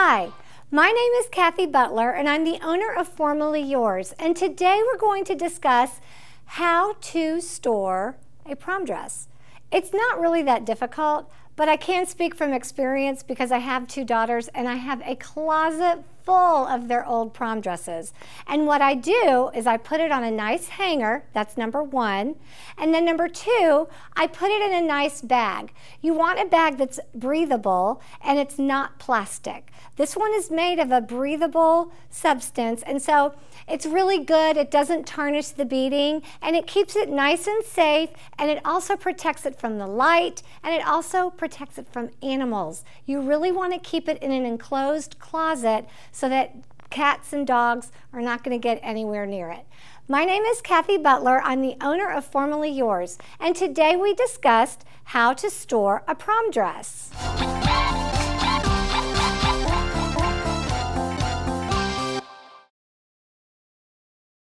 Hi, my name is Cathy Butler and I'm the owner of Formally Yours. And today we're going to discuss how to store a prom dress. It's not really that difficult, but I can speak from experience because I have two daughters and I have a closet full of their old prom dresses. And what I do is I put it on a nice hanger, that's number one. And then number two, I put it in a nice bag. You want a bag that's breathable and it's not plastic. This one is made of a breathable substance and so it's really good. It doesn't tarnish the beading and it keeps it nice and safe and it also protects it from the light and it also protects it from animals. You really want to keep it in an enclosed closet so that cats and dogs are not going to get anywhere near it. My name is Cathy Butler. I'm the owner of Formally Yours, and today we discussed how to store a prom dress.